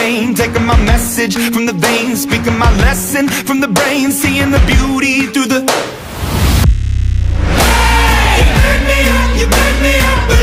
Taking my message from the veins Speaking my lesson from the brain Seeing the beauty